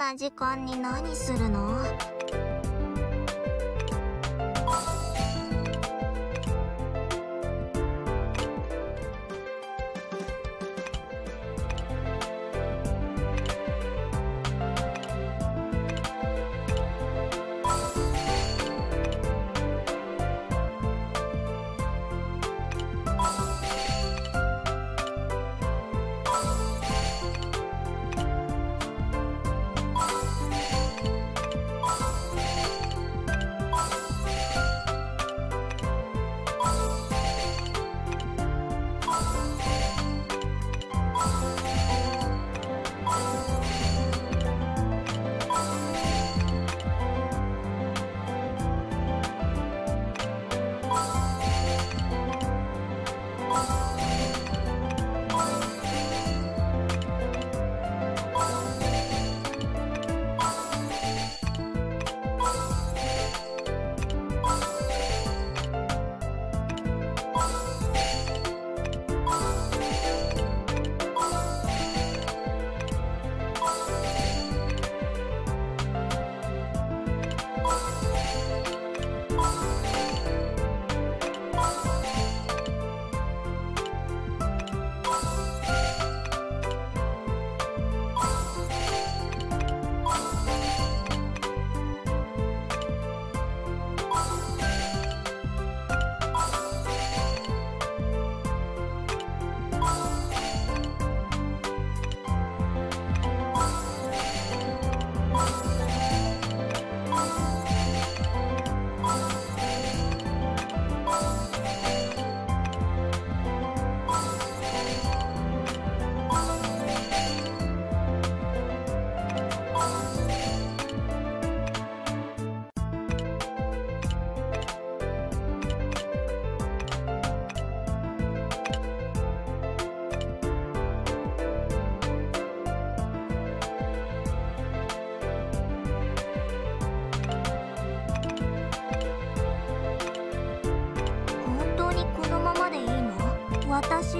んな時間に何するの？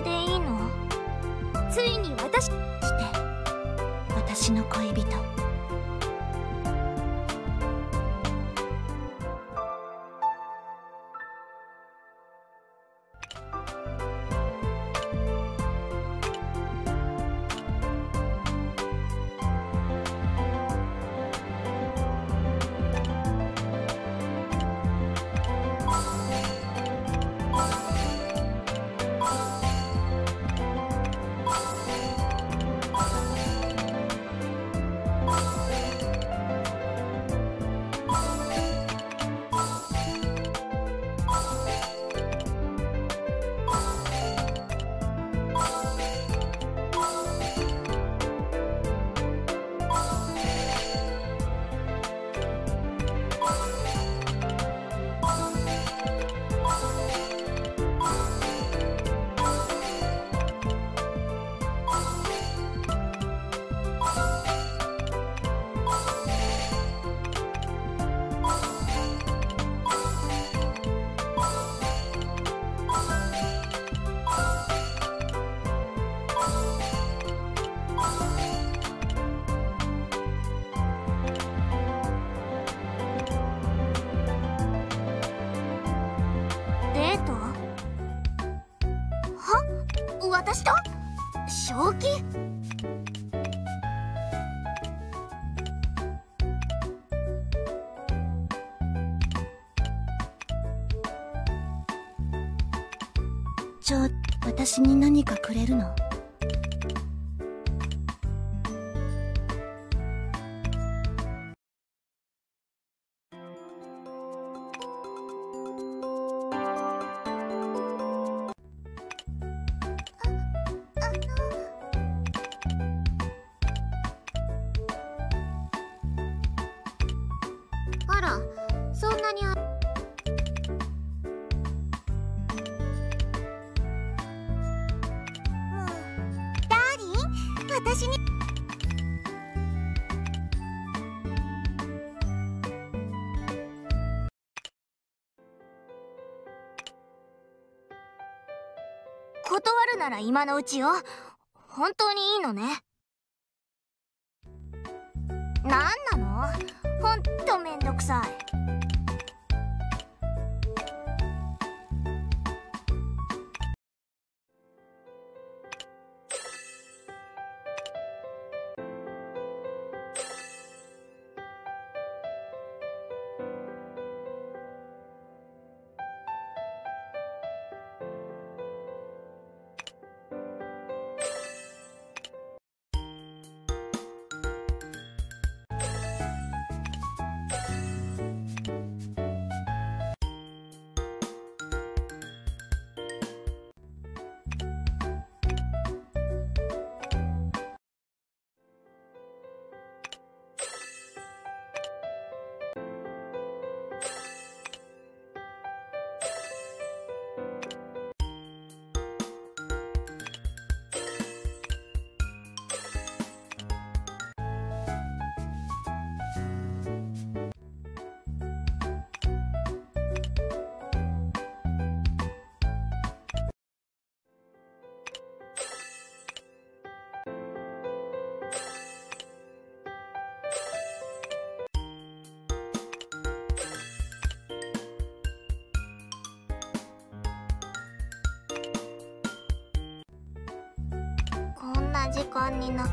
私でいいの？ついに私して。私の恋人。私に何かくれるの？なら今のうちよ。本当にいいのね。何なの？ほんとめんどくさい。間にな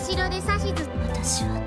後ろで指図。私は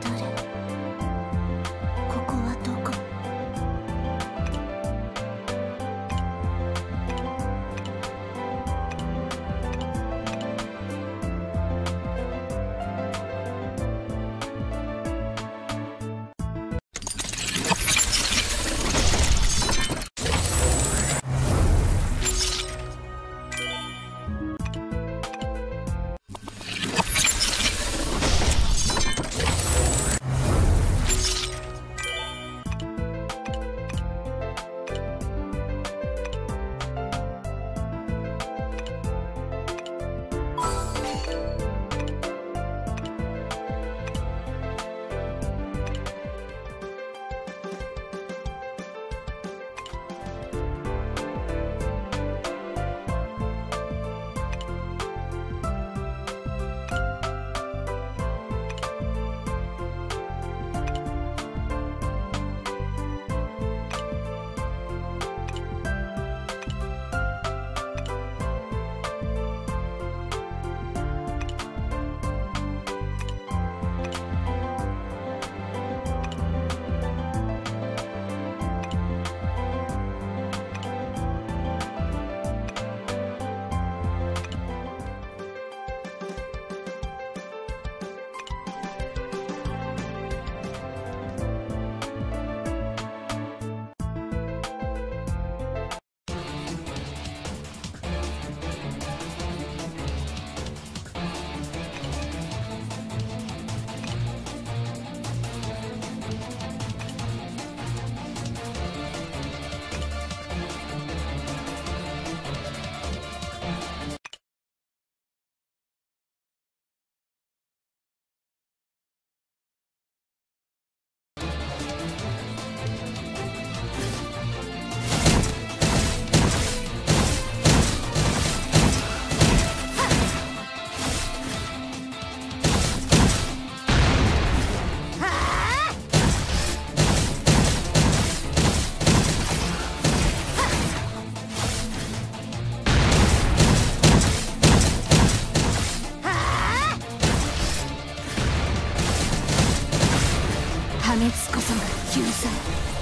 破滅こそが救済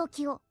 おきを。